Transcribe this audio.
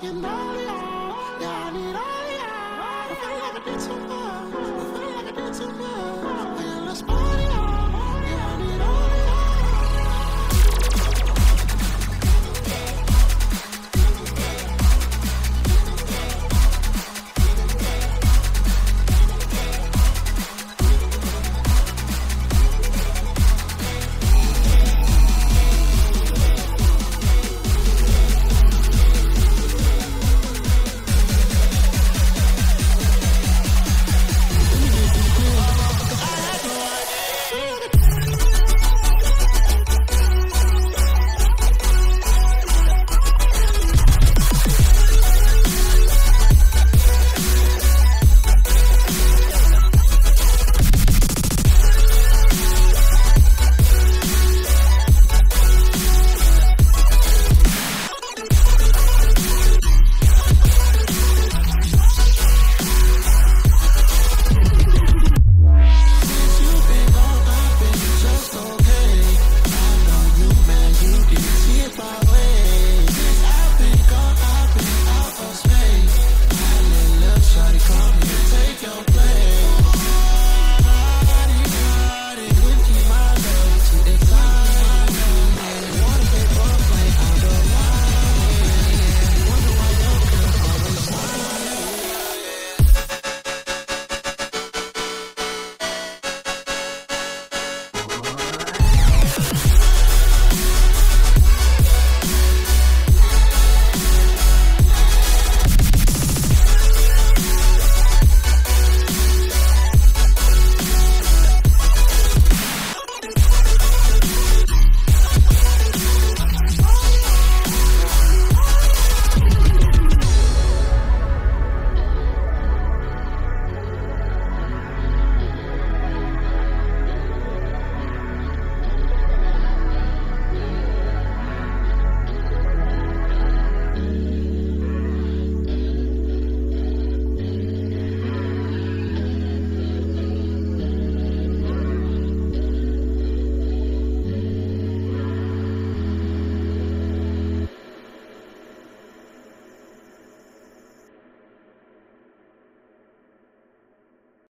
asking now.